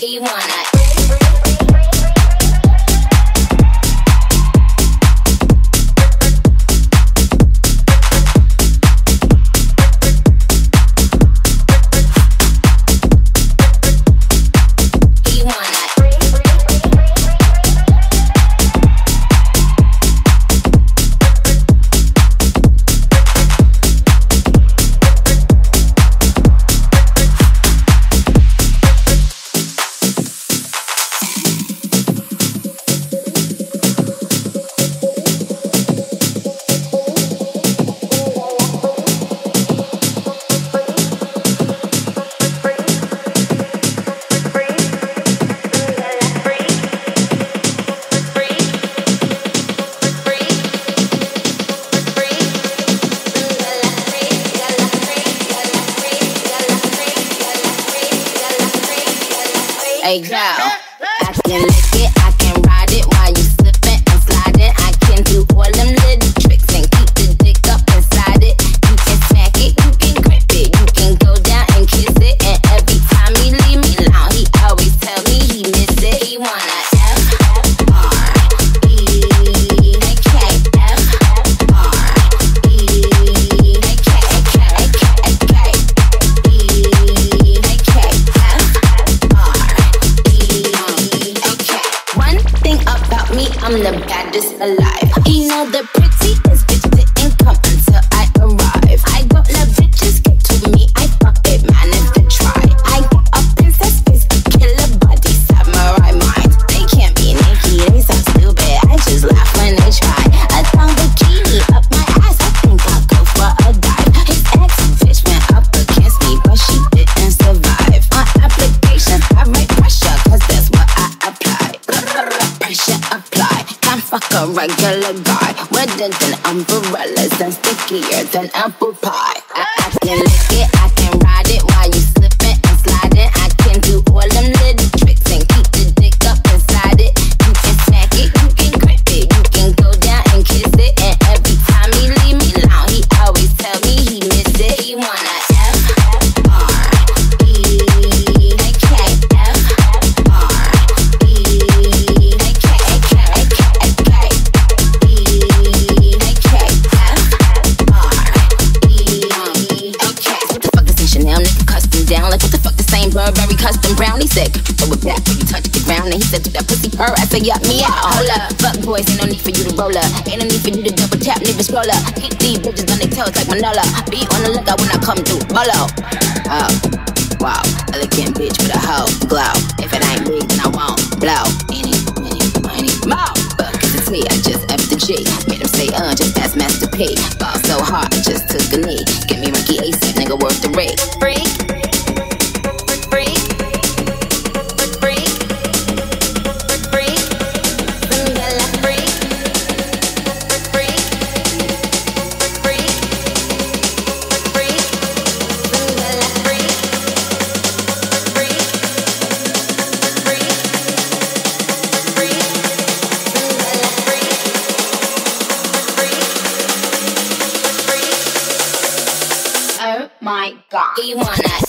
I wanna. Hey girl, I can lick it. I'm the baddest alive. You know the prettiest. a regular guy. Wetter than umbrellas and stickier than apple pie. I, I can lick it. Custom brownie sick. So with that, you touch the ground and he said to that pussy purr, I said, yup, me out. Hold up, fuck boys, ain't no need for you to roll up. Ain't no need for you to double tap, nigga scroll up. Keep these bitches on their toes like Manolo. Be on the lookout when I come through. Bolo. Oh, wow. Elegant bitch with a hoe. Glow. If it ain't big, then I won't blow. Any, any, any more. Fuck, it's me, I just F the G. Made him say, uh, just ask Master P. my God. he wanna?